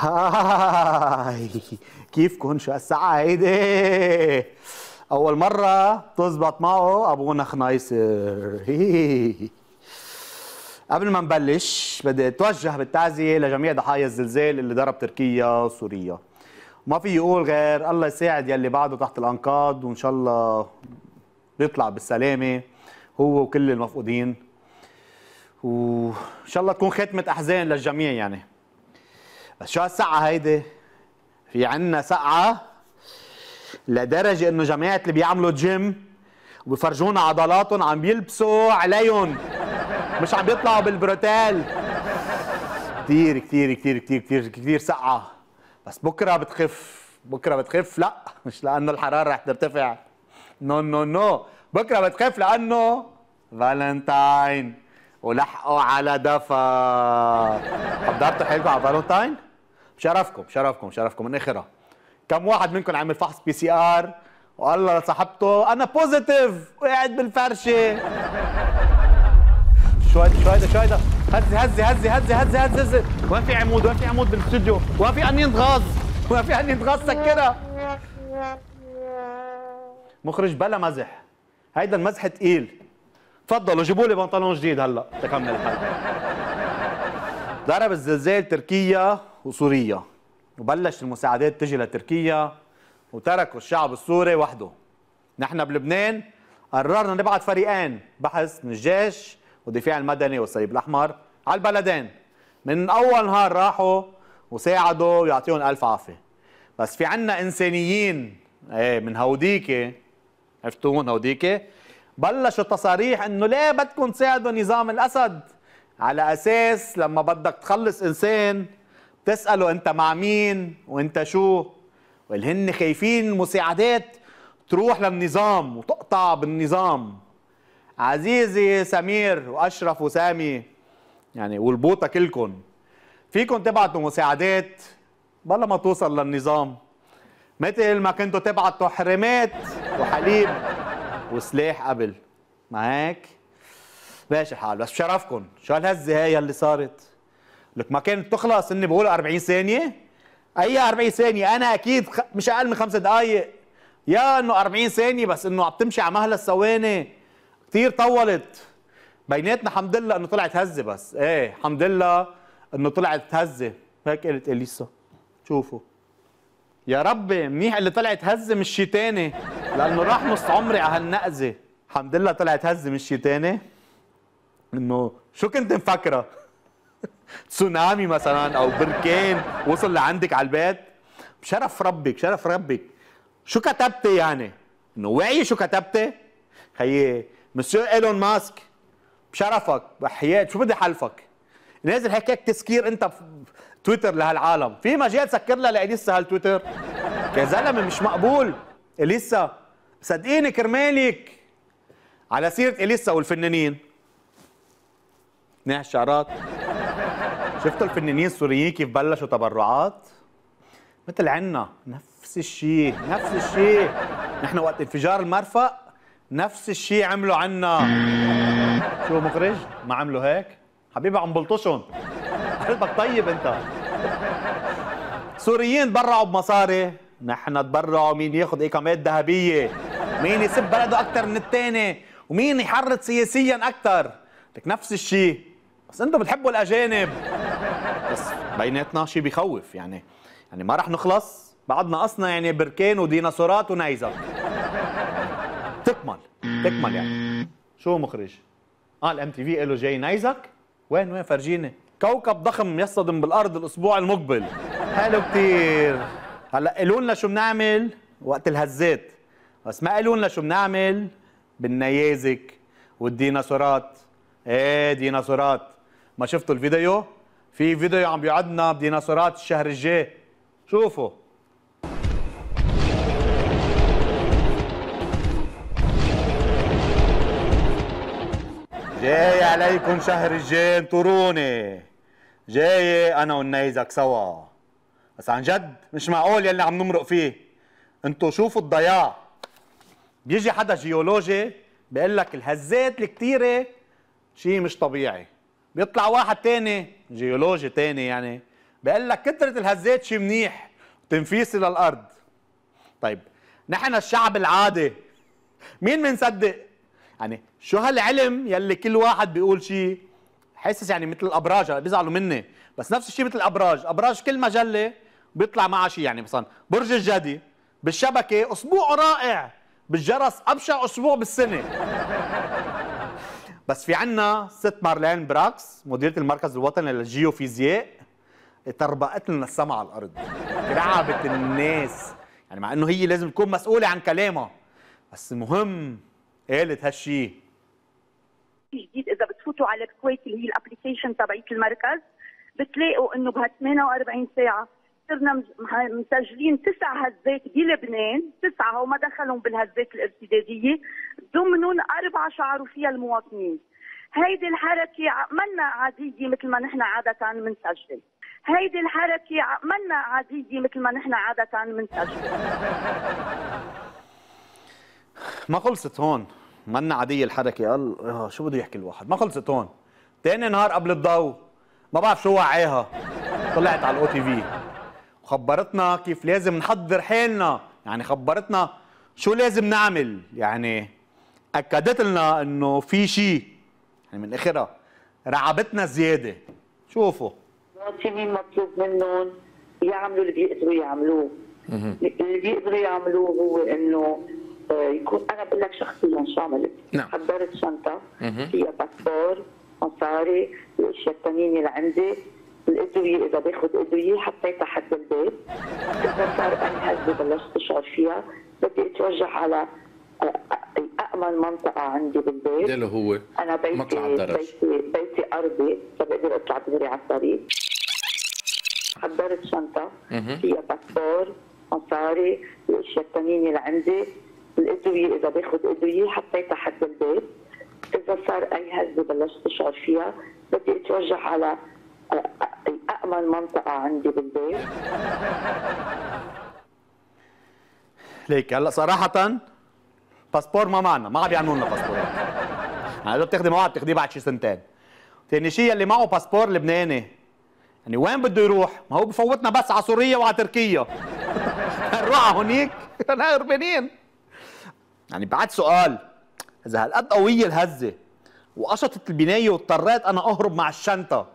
هاي. كيفكن شو الساعة هيدي أول مرة تزبط معه أبونا خنايسر. قبل ما نبلش بدي أتوجه بالتعزية لجميع ضحايا الزلزال اللي ضرب تركيا وسوريا. ما في يقول غير الله يساعد يلي بعده تحت الأنقاض وإن شاء الله بيطلع بالسلامة هو وكل المفقودين. وإن شاء الله تكون ختمة أحزان للجميع يعني. بس شو هالسقعة هيدي؟ في عنا سقعة لدرجة إنه جماعة اللي بيعملوا جيم وبيفرجونا عضلاتهم عم بيلبسوا عليهم. مش عم بيطلعوا بال bretelle كثير كثير كثير كثير كثير كثير سقعة بس بكرة بتخف. بكرة بتخف؟ لا. مش لأنه الحرارة رح ترتفع. no no no بكرة بتخف لأنه فالنتاين. ولحقوا على دفا. حضرتوا حالكم على فالنتاين؟ شرفكم شرفكم شرفكم من اخرها كم واحد منكم عمل فحص PCR وقال لصاحبته أنا positive وقاعد بالفرشة. شو هيدا شو هيدا شو هيدا هزة هزة هزة هزة هزة هزة هزة. وين في عمود؟ وين في عمود بالاستوديو وين في قنينة غاز؟ وين في قنينة غاز سكرها مخرج بلا مزح. هيدا المزح تقيل. تفضلوا جيبوا لي بنطلون جديد هلا. تكمل. الحلقة ضرب الزلزال تركيا. وسوريا. وبلش المساعدات تجي لتركيا وتركوا الشعب السوري وحده. نحن بلبنان قررنا نبعث فريقين بحث من الجيش والدفاع المدني والصليب الأحمر على البلدين. من أول نهار راحوا وساعدوا ويعطيهم ألف عافية. بس في عنا إنسانيين إيه من هوديكي عرفتوا؟ من هوديكي. بلشوا تصاريح إنه ليه بدكم تساعدوا نظام الأسد؟ على أساس لما بدك تخلص إنسان بتساله أنت مع مين وأنت شو؟ واللي هن خايفين مساعدات تروح للنظام وتقطع بالنظام. عزيزي سمير وأشرف وسامي يعني والبوطة كلكم فيكم تبعتوا مساعدات بلا ما توصل للنظام. مثل ما كنتوا تبعتوا حرمات وحليب وسلاح قبل. هيك؟ ماشي الحال بس بشرفكم شو هالهزة هي اللي صارت؟ لك ما كانت تخلص إني بقول 40 ثانية. أي 40 ثانية؟ أنا أكيد مش أقل من خمس دقائق يا إنه 40 ثانية بس إنه عم تمشي على مهل الثواني. كثير طولت. بيناتنا الحمد لله إنه طلعت هزة بس. إيه الحمد لله إنه طلعت هزة. هيك قالت إليسا. شوفوا. يا ربي منيح اللي طلعت هزة مش شي تاني. لأنه راح نص عمري على هالنقزة. الحمد لله طلعت هزة مش شي تاني. إنه شو كنت مفكرة؟ تسونامي مثلا أو بركان وصل لعندك على البيت؟ بشرف ربك شرف ربك. شو كتبتي يعني؟ إنه وعي شو كتبتي؟ خيي مسيو إيلون ماسك بشرفك بحياة شو بدي حلفك؟ نازل هيك هيك تسكير أنت تويتر لهالعالم. في مجال سكر لها لاليسا هالتويتر؟ يا زلمة مش مقبول. إليسا صدقيني كرمالك. على سيرة إليسا والفنانين. ناح الشعرات شفتوا الفنانين السوريين كيف بلشوا تبرعات؟ مثل عنا نفس الشيء نفس الشيء. نحن وقت انفجار المرفأ نفس الشيء عملوا عنا. شو مخرج؟ ما عملوا هيك؟ حبيبي عم بلطشهم. قلبك طيب انت. سوريين تبرعوا بمصاري. نحن تبرعوا مين ياخذ إقامات ذهبية. مين يسب بلده أكثر من الثاني ومين يحرض سياسيا أكثر لك نفس الشيء. بس أنتم بتحبوا الأجانب. بيناتنا شيء بخوف يعني يعني ما رح نخلص. بعدنا أصلا يعني بركان وديناصورات ونيزك تكمل تكمل يعني. شو مخرج؟ آه ال MTV له جاي نيزك وين وين فرجيني؟ كوكب ضخم يصطدم بالأرض الأسبوع المقبل. حلو كثير هلأ قالوا لنا شو بنعمل؟ وقت الهزات. بس ما قالوا لنا شو بنعمل؟ بالنيازك. والديناصورات إيه ديناصورات ما شفتوا الفيديو؟ في فيديو عم بيعدنا بديناصورات الشهر الجاي. شوفوا. جاي عليكم شهر الجاي انطروني. جاي أنا والنيزك سوا. بس عن جد مش معقول يلي عم نمرق فيه. انتو شوفوا الضياع. بيجي حدا جيولوجي بيقول لك الهزات الكتيرة شيء مش طبيعي. بيطلع واحد تاني جيولوجي تاني يعني بقول لك كثره الهزات شيء منيح تنفيسة للارض طيب نحن الشعب العادي مين بنصدق يعني شو هالعلم يلي كل واحد بيقول شيء حاسس يعني مثل الأبراج بيزعلوا مني بس نفس الشيء مثل الأبراج أبراج كل مجلة بيطلع معها شيء يعني مثلا برج الجدي بالشبكة أسبوع رائع بالجرس أبشع أسبوع بالسنة. بس في عنا ست مارلين براكس مديرة المركز الوطني للجيوفيزياء طربقت لنا السما على الأرض. رعبت الناس. يعني مع إنه هي لازم تكون مسؤولة عن كلامها. بس المهم قالت هالشي. جديد إذا بتفوتوا على الكويت اللي هي ال application تبعت المركز بتلاقوا إنه بها 48 ساعة صرنا مسجلين تسع هزات بلبنان تسعه وما دخلهم بالهزات الارتدادية ضمنهم أربع شعروا فيها المواطنين. هيدي الحركة منا عادية مثل ما نحن عاده بنسجل هيدي الحركة منا عادية مثل ما نحن عاده بنسجل ما خلصت هون. منا عادية الحركة. قال آه شو بده يحكي الواحد؟ ما خلصت هون. تاني نهار قبل الضوء. ما بعرف شو وعيها. طلعت على الاو تي في خبرتنا كيف لازم نحضر حالنا. يعني خبرتنا شو لازم نعمل. يعني أكدت لنا إنه في شيء يعني من اخرها رعبتنا زيادة. شوفوا. المواطنين مطلوب منهم؟ يعملوا اللي بيقدروا يعملوه. اللي بيقدروا يعملوه هو إنه آه، يكون أنا بقول لك شخصيا شو عملت نعم. حضرت شنطة. فيها باسبور مصاري الاشياء الثانيين اللي عندي. الإدوية إذا باخذ إدوية حطيتها حد البيت. إذا صار اي هزه بلشت أشعر فيها. بدي أتوجه على امن منطقة عندي بالبيت. اللي هو أنا بيتي مطلع الدرج. بيتي بيتي أرضي. فبقدر أطلع دغري على الطريق. حضرت شنطة. فيها باسبور مصاري الاشياء الثانيين اللي عندي. الإدوية إذا باخذ إدوية حطيتها حد البيت. إذا صار أي هزه بلشت أشعر فيها بدي أتوجه على امن منطقة عندي بالبيت. ليك هلأ صراحة باسبور ما معنا ما عم يعملوا لنا باسبورات يعني اذا بتاخذي موعد بتاخذيه بعد شي سنتين. ثاني شيء اللي معه باسبور لبناني. يعني وين بده يروح؟ ما هو بفوتنا بس على سوريا وعلى تركيا. نروح على هونيك. نحن هربانين يعني بعد سؤال إذا هالقد قوية الهزة وقشطت البناية واضطريت أنا أهرب مع الشنطة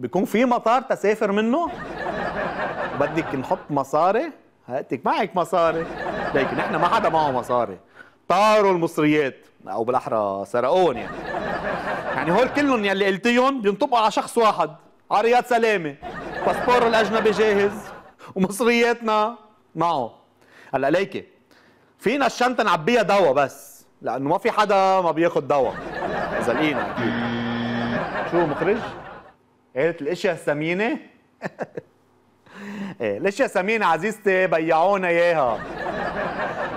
بيكون في مطار تسافر منه؟ بدك نحط مصاري؟ هاتك معك مصاري. لكن إحنا ما حدا معه مصاري. طاروا المصريات. أو بالأحرى سرقون يعني يعني هول كلهم يلي قلتيهم بينطبقوا على شخص واحد. على رياض سلامة. باسبور الأجنبي جاهز. ومصرياتنا معه. هلأ ليكي فينا الشنطة نعبيها دواء بس. لأنه ما في حدا ما بياخد دواء. إذا لقينا. أكيد شو مخرج؟ قالت الاشياء الثمينه إيه الاشياء ثمينه عزيزتي بيعونا إياها؟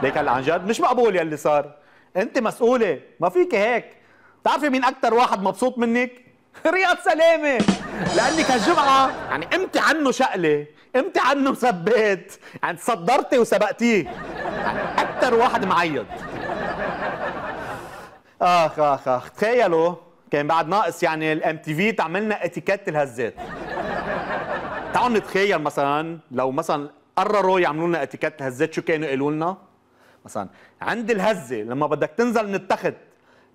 ليك هلا عن جد مش مقبول يلي صار. أنت مسؤولة ما فيك هيك. بتعرفي مين أكثر واحد مبسوط منك؟ رياض سلامة. لانك هالجمعه يعني قمتي عنه شقله قمتي عنه مثبات يعني تصدرتي وسبقتيه. يعني أكثر واحد معيط. آخ آخ آخ تخيلوا. كان بعد ناقص يعني ال MTV تعملنا اتيكيت الهزات تعالوا نتخيل مثلا لو مثلا قرروا يعملوا لنا اتيكيت هزات شو كانوا يقولوا لنا؟ مثلا عند الهزة لما بدك تنزل من التخت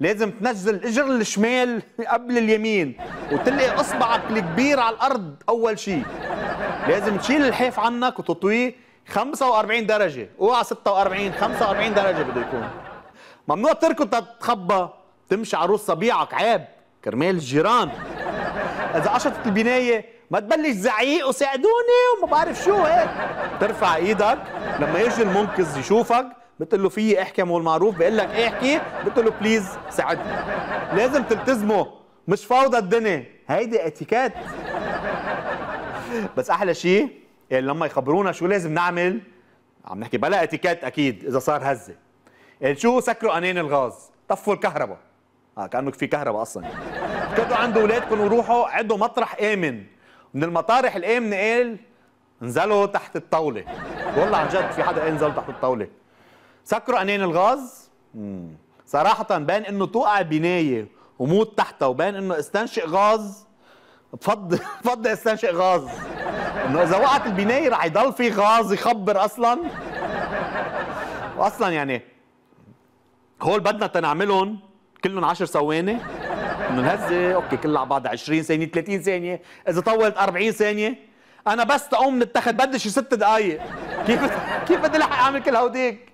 لازم تنزل الاجر الشمال قبل اليمين وتلقي أصبعك الكبير على الأرض أول شيء. لازم تشيل الحيف عنك وتطويه 45 درجة. أوعى 46 45 درجة بده يكون. ممنوع تركض تتخبى. تمشي على صبيعك عيب. كرمال الجيران. إذا قشطت البناية ما تبلش زعيق وساعدوني وما بعرف شو هيك. ترفع إيدك لما يجي المنقذ يشوفك بتقول له فيي إحكي عمول معروف بيقول لك إحكي بتقول له please ساعدني. لازم تلتزموا مش فوضى الدنيا. هيدي اتيكيت بس أحلى شيء يعني لما يخبرونا شو لازم نعمل عم نحكي بلا اتيكيت أكيد إذا صار هزة. يعني شو سكروا قنين الغاز؟ طفوا الكهرباء. آه كأنه في كهرباء أصلا. ركضوا عند اولادكم وروحوا عدوا مطرح آمن. من المطارح الآمنة قال انزلوا تحت الطاولة. والله عن جد في حدا انزلوا تحت الطاولة. سكروا قنين الغاز. مم. صراحة بين إنه توقع بناية وموت تحتها وبين إنه استنشق غاز. بفضل بفضل استنشق غاز. إنه إذا وقعت البناية رح يضل في غاز يخبر أصلا. واصلا يعني هول بدنا تنعملهم. كلهم 10 ثواني. انه الهزه okay كلها على بعض 20 ثانية 30 ثانية. إذا طولت 40 ثانية أنا بس قوم من التخت بدي شي ست دقائق كيف كيف بدي لحق أعمل كل هوديك؟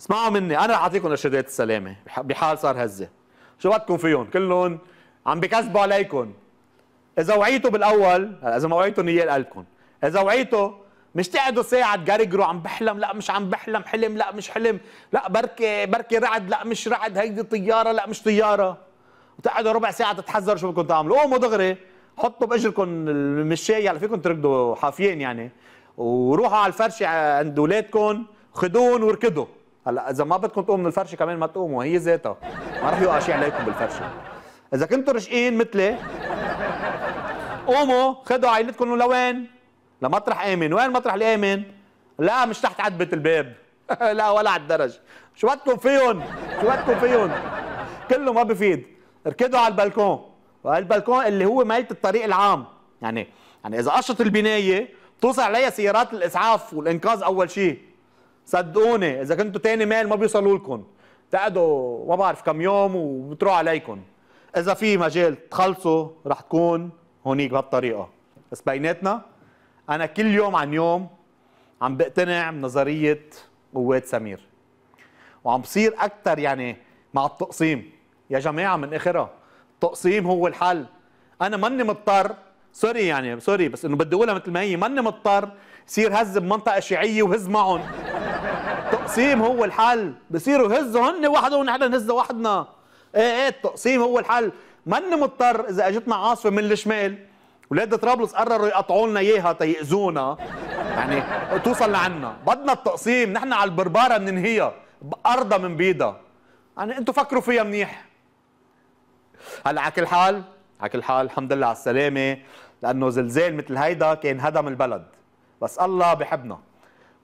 اسمعوا مني أنا رح أعطيكم أرشادات السلامة. بحال صار هزة. شو بدكم فيهم؟ كلهم عم بكذبوا عليكم. إذا وعيتوا بالأول هلا إذا ما وعيتوا نيال قلبكم إذا وعيتوا مش تقعدوا ساعة تجرجروا عم بحلم لا مش عم بحلم حلم لا مش حلم لا بركي بركي رعد لا مش رعد هيدي طيارة لا مش طيارة. وتقعدوا ربع ساعة تتحذروا شو بدكم تعملوا. قوموا دغري حطوا بأجركم المشاية هلا فيكم تركضوا حافيين يعني وروحوا على الفرشة عند اولادكم خدون واركضوا. هلا إذا ما بدكم تقوموا من الفرشة كمان ما تقوموا هي ذاتها. ما رح يوقع شيء عليكم بالفرشة. إذا كنتوا رشقين مثلي قوموا خدوا عائلتكم لوين؟ لمطرح آمن، وين مطرح الامن؟ لا مش تحت عتبة الباب. لا ولا على الدرج. شو بدكم فيهم؟ شو بدكم فيهم؟ كله ما بفيد. اركضوا على البلكون. والبلكون اللي هو ميلة الطريق العام. يعني يعني إذا قشط البناية توصل عليها سيارات الإسعاف والإنقاذ أول شيء صدقوني إذا كنتوا تاني ميل ما بيوصلوا لكم. تقعدوا ما بعرف كم يوم وبتروح عليكم. إذا في مجال تخلصوا رح تكون هونيك بهالطريقة. بس بيناتنا أنا كل يوم عن يوم عم بقتنع بنظرية قوات سمير. وعم بصير أكثر يعني مع التقسيم. يا جماعة من اخرها التقسيم هو الحل. أنا ماني مضطر sorry يعني sorry بس إنه بدي أقولها مثل ما هي ماني مضطر يصير هز بمنطقة شيعية وهز معهم. تقسيم هو الحل. بصيروا هزوا هن وحدهم ونحن نهز وحدنا. إيه إيه التقسيم هو الحل. ماني مضطر إذا اجتنا عاصفة من الشمال ولاد طرابلس قرروا يقطعوا لنا إياها تيأذونا. يعني توصل لعنا بدنا التقسيم. نحن على البربارة بننهيها. بأرضها من بيضها يعني أنتم فكروا فيها منيح. هلا على كل حال على كل حال الحمد لله على السلامة. لأنه زلزال مثل هيدا كان هدم البلد. بس الله بحبنا.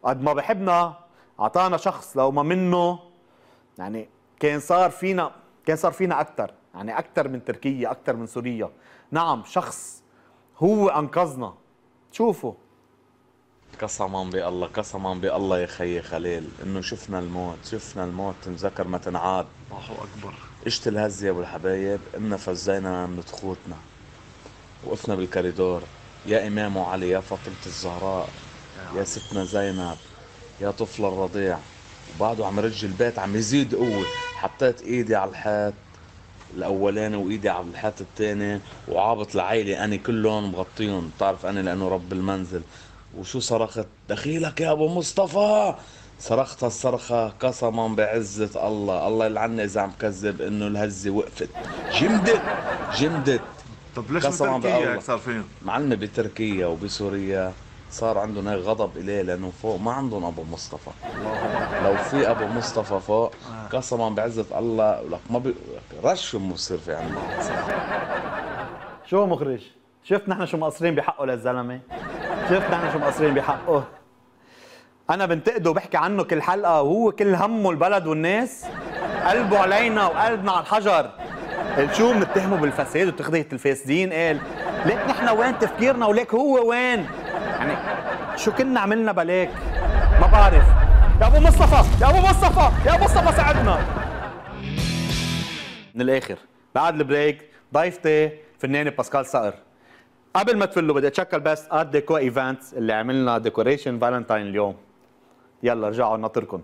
قد ما بحبنا أعطانا شخص لو ما منه يعني كان صار فينا كان صار فينا أكثر يعني أكثر من تركيا أكثر من سوريا. نعم شخص هو أنقذنا. شوفوا. قسما بالله قسما بالله يا خيي خليل إنه شفنا الموت شفنا الموت تنذكر ما تنعاد. الله أكبر. اجت الهزة يا أبو الحبايب؟ إنا فزينا من تخوتنا وقفنا بالكوريدور يا إمام علي يا فاطمة الزهراء يا ستنا زينب يا طفل الرضيع. وبعده عم رج البيت عم يزيد قوة. حطيت إيدي على الحيط. الأولاني وإيدي على الحيط الثاني وعابط العيلة أنا كلهم مغطيهم بتعرف أنا لأنه رب المنزل. وشو صرخت؟ دخيلك يا أبو مصطفى! صرخت الصرخة قسما بعزة الله. الله يلعني إذا عم كذب إنه الهزة وقفت. جمدت جمدت. طب ليش بتركيا صار فيهم؟ معلمة بتركيا وبسوريا. صار عندهم هيك غضب إليه لأنه فوق ما عندهم أبو مصطفى. لو في أبو مصطفى فوق قسما بعزة الله لك ما بي... رش بصير في عندنا شو مخرج؟ شفت نحن شو مقصرين بحقه للزلمة؟ شفت نحن شو مقصرين بحقه؟ أنا بنتقده وبحكي عنه كل حلقة وهو كل همه البلد والناس. قلبه علينا وقلبنا على الحجر. شو بنتهمه بالفساد وتغذيه الفاسدين قال. ليك نحن وين تفكيرنا وليك هو وين؟ يعني شو كنا عملنا بلاك؟ ما بعرف. يا أبو مصطفى يا أبو مصطفى يا ابو مصطفى ساعدنا. من الآخر بعد ال break ضيفتي فنانة باسكال صقر. قبل ما تفلوا بدي أتشكر بس Art Deco Events اللي عملنا decoration Valentine اليوم. يلا رجعوا ناطركم.